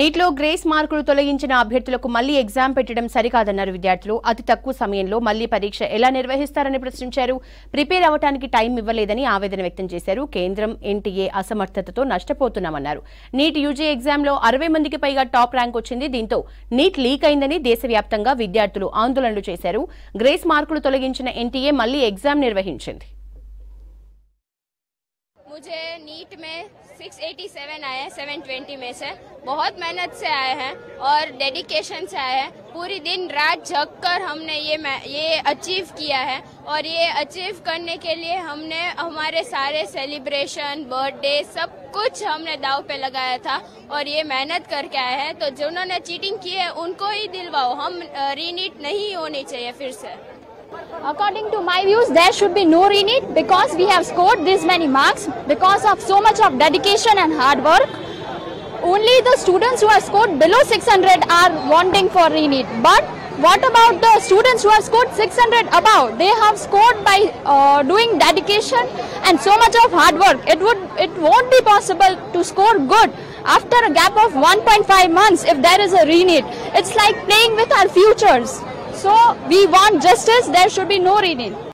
నీట్లో grace మార్కులు తొలగించిన అభ్యర్థులకు మళ్ళీ ఎగ్జామ్ పెట్టడం సరికాదన్నారు విద్యార్థులు. అతి తక్కువ సమయంలో మళ్ళీ పరీక్ష ఎలా నిర్వహిస్తారని ప్రశ్నించారు. ప్రిపేర్ అవ్వడానికి టైం ఇవ్వలేదని ఆవేదన వ్యక్తం చేశారు. కేంద్రం ఎన్టీఏ అసమర్థతతో నష్టపోతున్నామన్నారు. నీట్ యూజీ ఎగ్జామ్లో అరవై మందికి పైగా టాప్ ర్యాంక్ వచ్చింది. దీంతో నీట్ లీక్ అయిందని దేశవ్యాప్తంగా విద్యార్థులు ఆందోళనలు చేశారు. గ్రేస్ మార్కులు తొలగించిన ఎన్టీఏ మళ్ళీ ఎగ్జామ్ నిర్వహించింది. मुझे नीट में 687 आए हैं 720 में से। बहुत मेहनत से आए हैं और डेडिकेशन से आए हैं। पूरी दिन रात जग कर हमने ये ये अचीव किया है और ये अचीव करने के लिए हमने हमारे सारे सेलिब्रेशन बर्थडे सब कुछ हमने दाव पे लगाया था और ये मेहनत करके आए हैं। तो जिन्होंने चीटिंग की है, उनको ही दिलवाओ। हम रीनीट नहीं होनी चाहिए फिर से। According to my views, there should be no re-NEET because we have scored this many marks because of so much of dedication and hard work. Only the students who have scored below 600 are wanting for re-NEET. But what about the students who have scored 600 above? They have scored by uh, doing dedication and so much of hard work. It would, it won't be possible to score good after a gap of 1.5 months if there is a re-NEET. It's like playing with our futures. So we want justice. There should be no re-NEET.